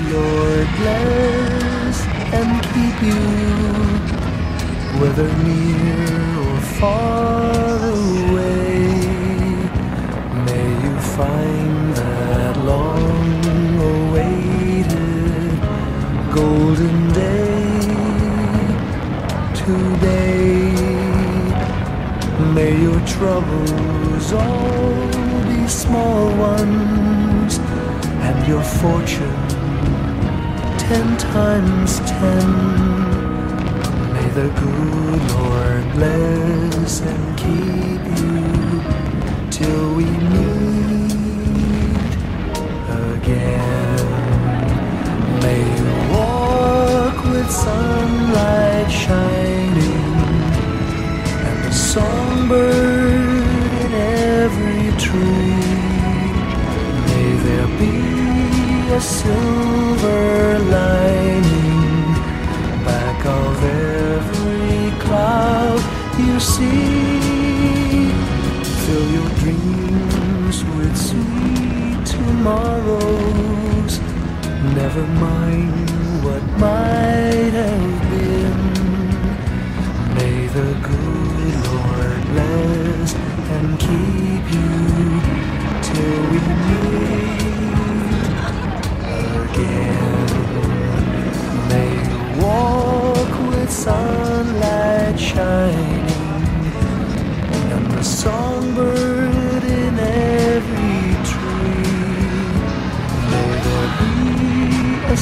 Lord bless and keep you, whether near or far away. May you find that long awaited golden day today. May your troubles all be small ones and your fortune ten times ten. May the good Lord bless and keep you till we meet again. May you walk with sunlight shining and the songbird in every tree. May there be a silver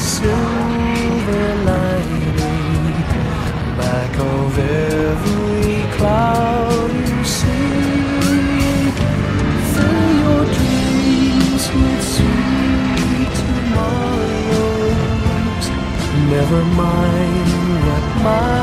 silver lining back of every cloud you see. Fill your dreams with sweet tomorrows. Never mind what might